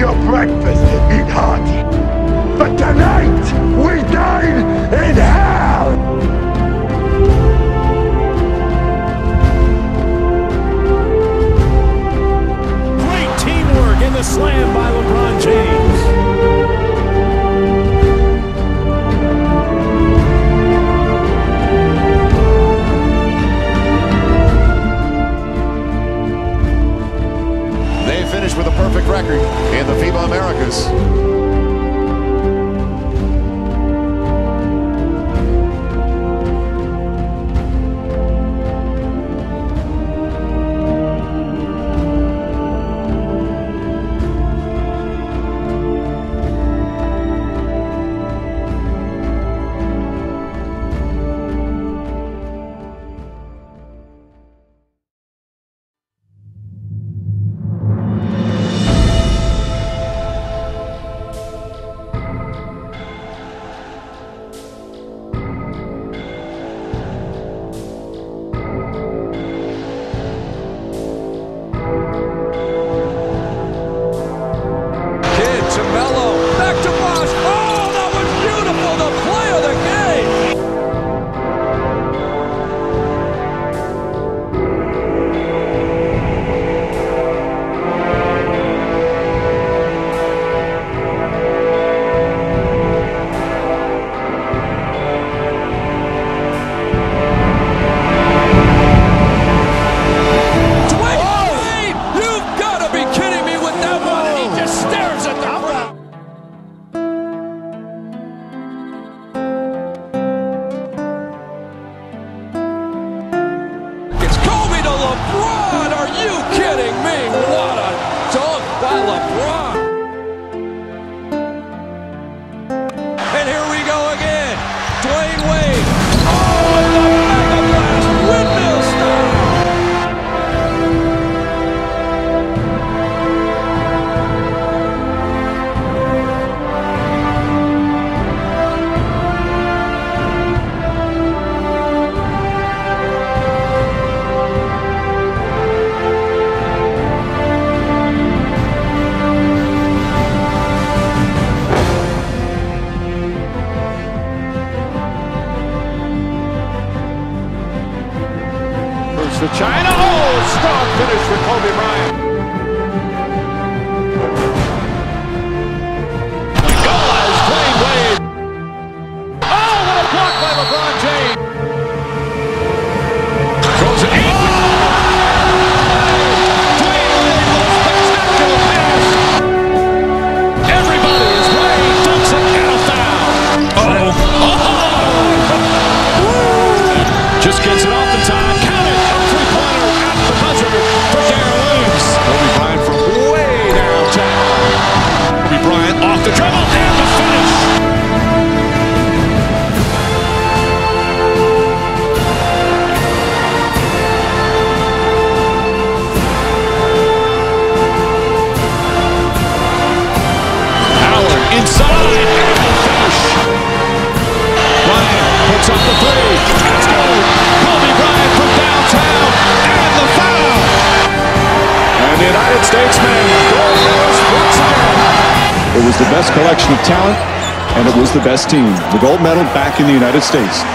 your breakfast, eat hearty. But tonight, we dine in hell! slam by LeBron James. They finished with a perfect perfect record in the FIBA Americas. a. finish for Kobe Bryant. The three. Kobe Bryant from downtown and the foul. And the United States again. It was the best collection of talent, and it was the best team. The gold medal back in the United States.